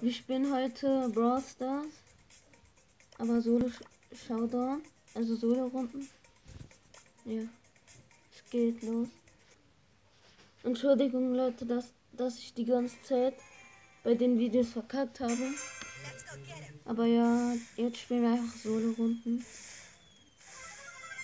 Wir spielen heute Brawl Stars. Aber Solo Sh- Showdown. Also Solo-Runden. Ja. Es geht los. Entschuldigung, Leute, dass, dass ich die ganze Zeit bei den Videos verkackt habe. Aber ja, jetzt spielen wir einfach Solo-Runden.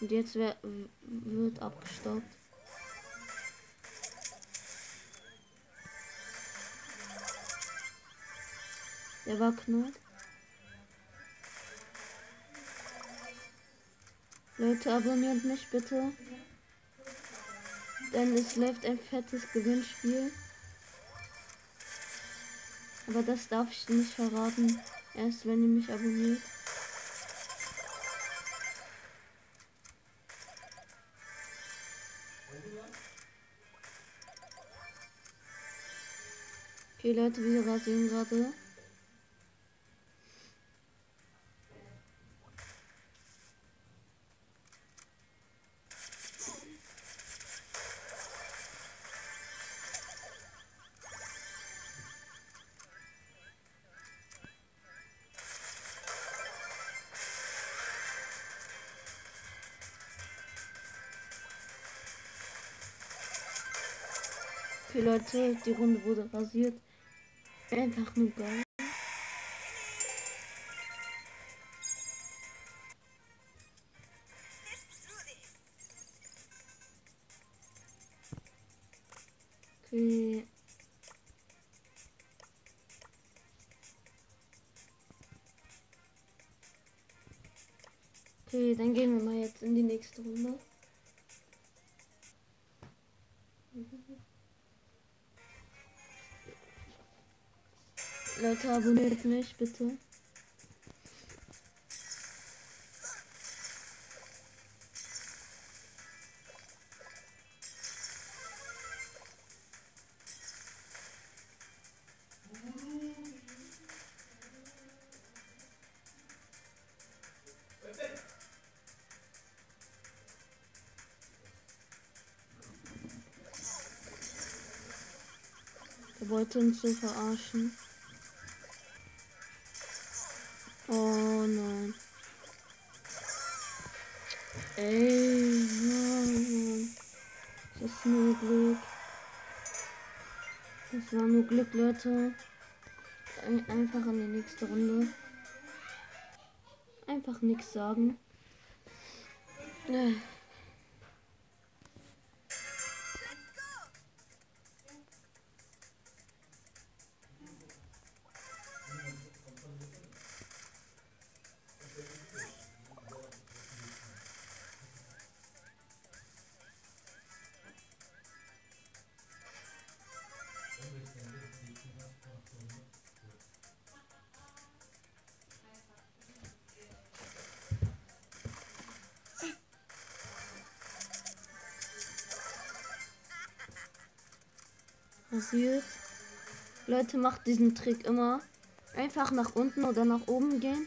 Und jetzt wird abgestaubt. Der war knapp. Leute, abonniert mich bitte. Denn es läuft ein fettes Gewinnspiel. Aber das darf ich nicht verraten. Erst wenn ihr mich abonniert. Okay, Leute, wir rasieren gerade. Okay, Leute, die Runde wurde rasiert. Einfach nur geil. Okay. Okay, dann gehen wir mal jetzt in die nächste Runde. Leute, abonniert mich bitte. Wollte uns so verarschen. Ey, Mann. Das ist nur Glück. Das war nur Glück, Leute. Ein- Einfach in die nächste Runde. Einfach nichts sagen. Äh. Rasiert. Leute, macht diesen Trick immer. Einfach nach unten oder nach oben gehen.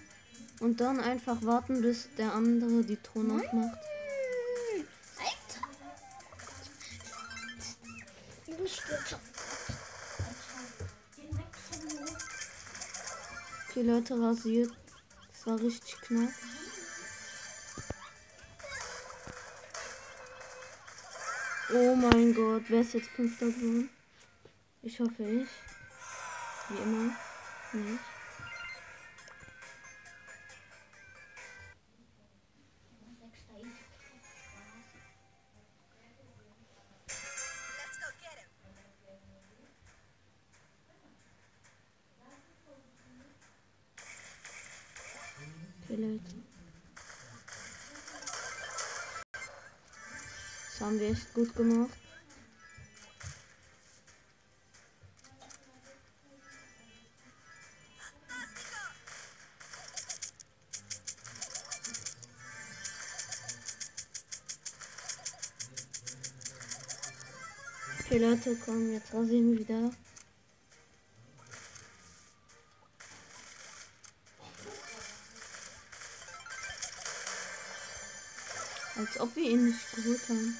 Und dann einfach warten, bis der andere die Ton aufmacht. Okay, Leute, rasiert. Das war richtig knapp. Oh mein Gott, wer ist jetzt Fünfter geworden? Ich hoffe ich. Wie immer. Nicht. Leute. Das haben wir echt gut gemacht. Okay, Leute, komm, jetzt rasieren wir wieder. Als ob wir ihn nicht geholt haben.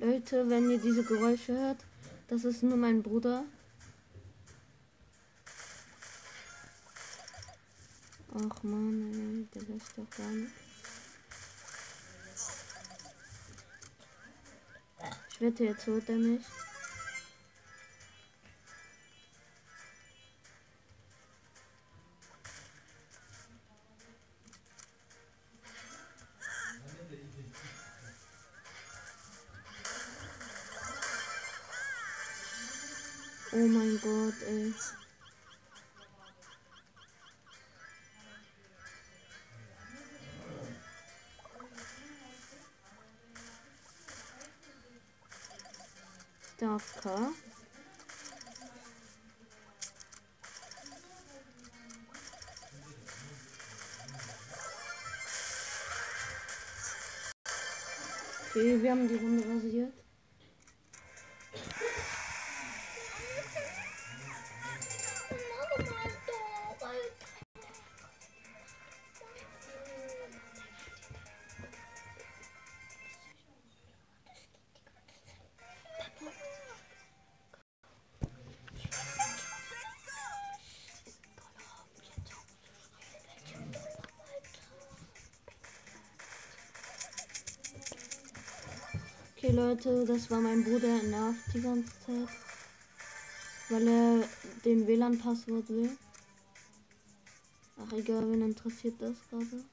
Leute, wenn ihr diese Geräusche hört, das ist nur mein Bruder. Ach man, der lässt doch gar nicht. Ich wette, jetzt holt er mich. Oh mein Gott, ey. Darf K. Okay, wir haben die Runde rasiert. Okay, Leute, das war mein Bruder, er nervt die ganze Zeit. Weil er den WLAN-Passwort will. Ach, egal, wen interessiert das gerade.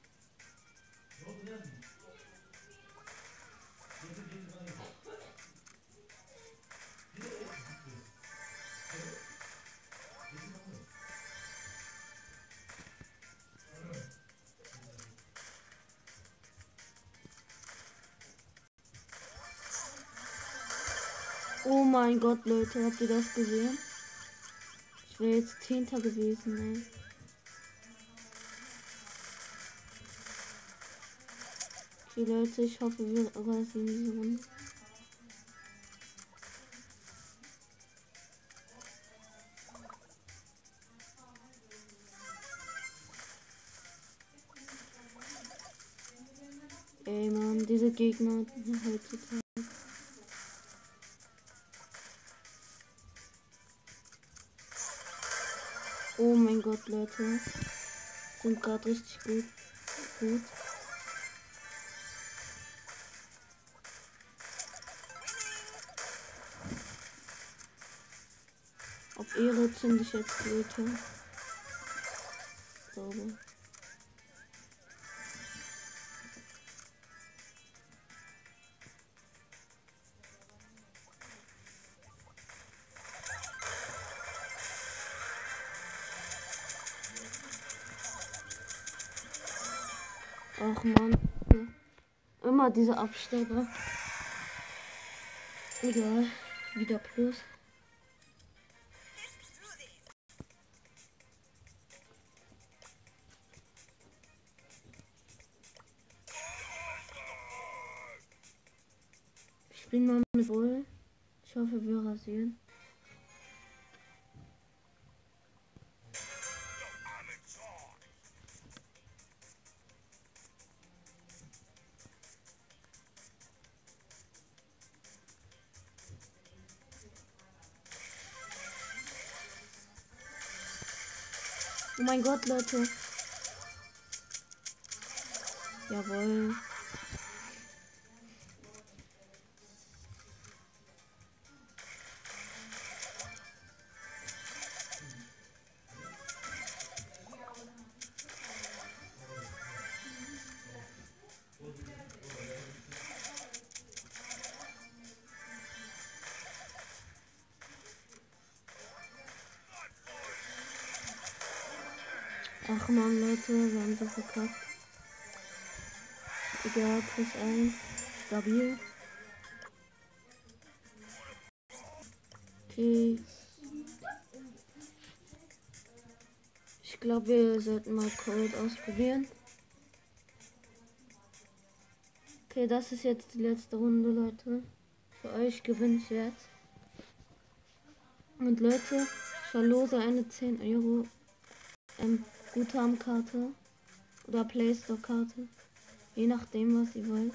Oh mein Gott, Leute, habt ihr das gesehen? Ich wäre jetzt Zehnter gewesen, ey. Okay, Leute, ich hoffe, wir rasieren diese Runde. Ey, Mann, diese Gegner heutzutage. Gott, Leute. Sind gerade richtig gut. Gut. Auf Ehre zünde ich jetzt Leute. Sauber. Ach man. Immer diese Absteiger. Egal. Wieder plus. Ich spiele mal mit Wohl. Ich hoffe, wir rasieren. Oh mein Gott, Leute. Jawohl. Ach man, Leute, wir haben so verkackt. Egal, plus 1. Stabil. Okay. Ich glaube, wir sollten mal Code ausprobieren. Okay, das ist jetzt die letzte Runde, Leute. Für euch gewinne ich jetzt. Und Leute, ich verlose eine 10 Euro ähm, Guthabenkarte oder Playstore-Karte. Je nachdem, was ihr wollt.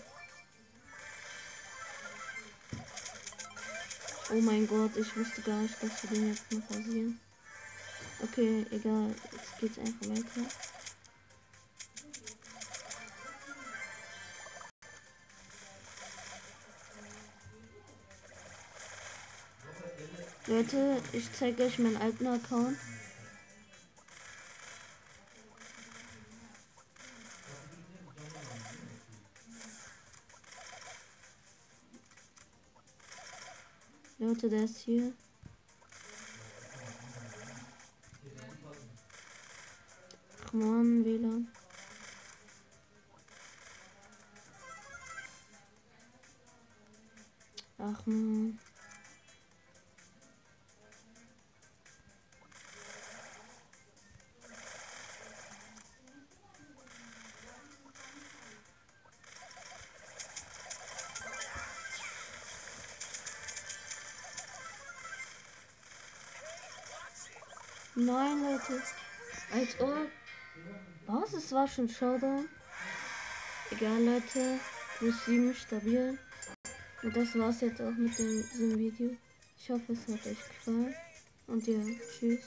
Oh mein Gott, ich wusste gar nicht, dass wir den jetzt noch rasieren. Okay, egal. Jetzt geht's einfach weiter. Leute, ich zeige euch meinen alten Account. Leute, ist hier. Come on, WLAN. Ach man. Nein, Leute. Als ob. Was? Es war schon Showdown. Egal, Leute. Plus 7 stabil. Und das war's jetzt auch mit dem, diesem Video. Ich hoffe, es hat euch gefallen. Und ja, tschüss.